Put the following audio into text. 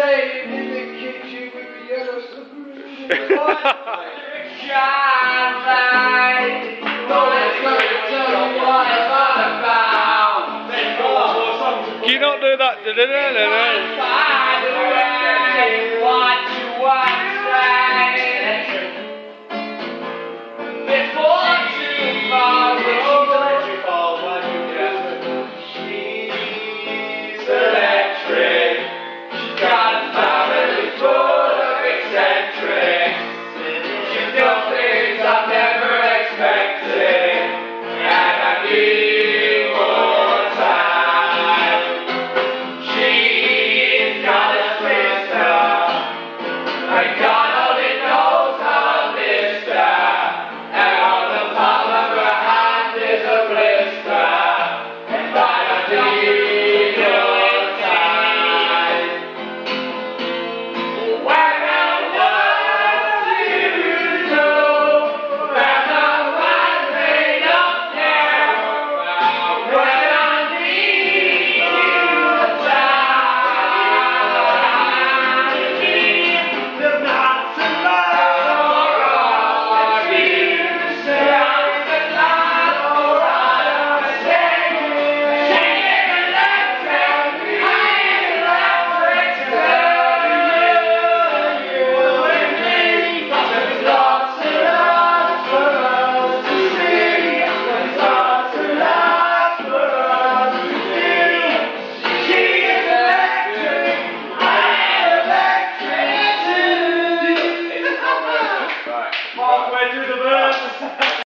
say in the kitchen with the yellow submarine. Can you not do that?